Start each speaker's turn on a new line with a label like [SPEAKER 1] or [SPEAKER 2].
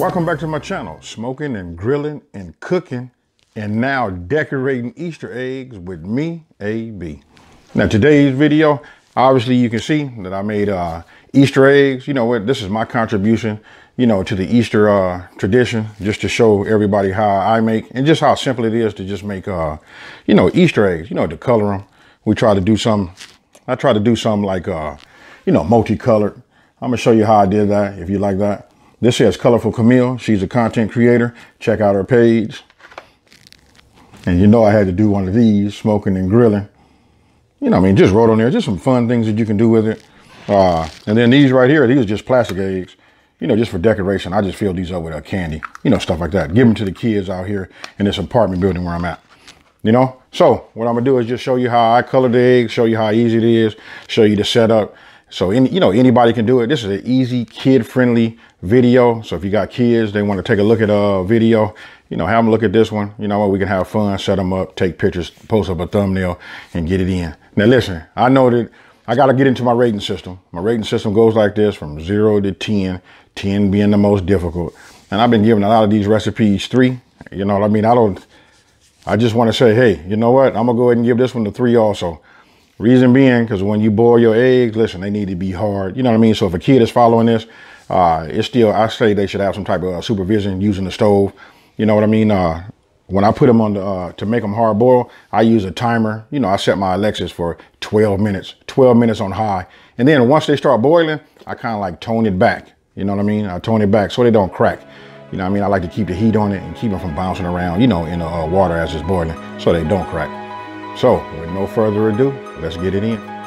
[SPEAKER 1] Welcome back to my channel, smoking and grilling and cooking and now decorating Easter eggs with me, AB. Now today's video, obviously you can see that I made uh, Easter eggs. You know what, this is my contribution, you know, to the Easter uh, tradition, just to show everybody how I make and just how simple it is to just make, uh, you know, Easter eggs, you know, to color them. We try to do some, I try to do some like, uh, you know, multicolored. I'm gonna show you how I did that, if you like that. This is Colorful Camille. She's a content creator. Check out her page. And you know I had to do one of these, smoking and grilling. You know, I mean, just wrote on there, just some fun things that you can do with it. Uh, and then these right here, these are just plastic eggs, you know, just for decoration. I just fill these up with uh, candy, you know, stuff like that. Give them to the kids out here in this apartment building where I'm at. You know, so what I'm gonna do is just show you how I color the eggs, show you how easy it is, show you the setup. So, any, you know, anybody can do it. This is an easy, kid-friendly video. So if you got kids, they want to take a look at a video, you know, have them look at this one. You know what, we can have fun, set them up, take pictures, post up a thumbnail, and get it in. Now listen, I know that I got to get into my rating system. My rating system goes like this from zero to 10, 10 being the most difficult. And I've been giving a lot of these recipes three. You know what I mean? I don't, I just want to say, hey, you know what? I'm going to go ahead and give this one the three also. Reason being, because when you boil your eggs, listen, they need to be hard. You know what I mean? So if a kid is following this, uh, it's still, I say they should have some type of uh, supervision using the stove. You know what I mean? Uh, when I put them on the, uh, to make them hard boil, I use a timer. You know, I set my Alexis for 12 minutes, 12 minutes on high. And then once they start boiling, I kind of like tone it back. You know what I mean? I tone it back so they don't crack. You know what I mean? I like to keep the heat on it and keep them from bouncing around, you know, in the uh, water as it's boiling so they don't crack. So with no further ado, let's get it in.